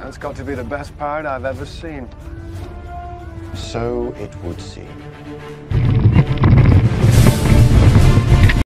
That's got to be the best pirate I've ever seen. So it would seem.